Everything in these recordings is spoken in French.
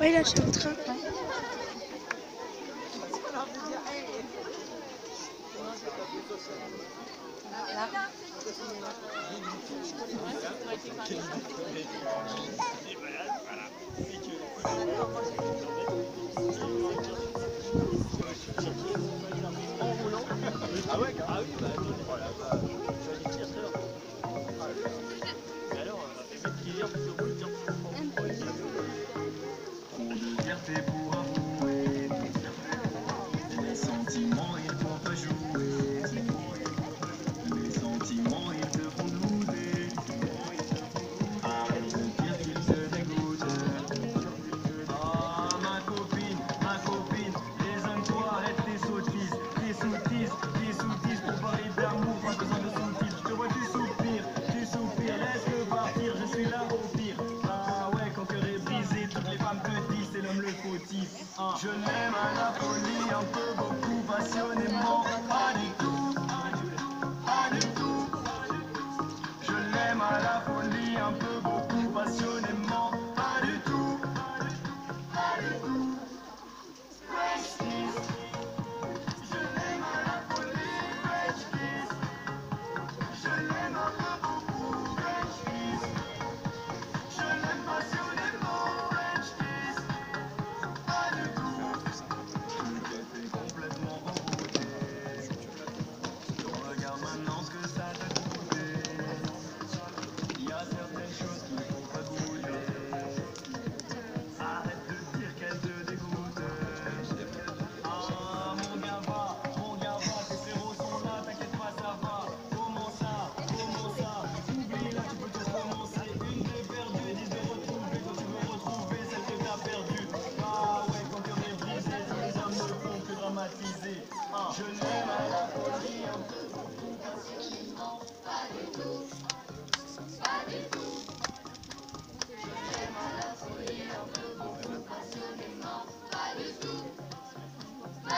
Ouais, là, j'ai un train. Ah ouais, ah oui, bah, voilà, bah. Merci Je l'aime à la folie, un peu beaucoup passionnément.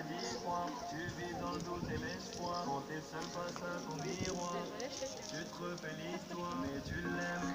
Tu vis dans le doute et l'espoir. Quand t'es seul face à ton miroir, tu te refais l'histoire, mais tu l'aimes.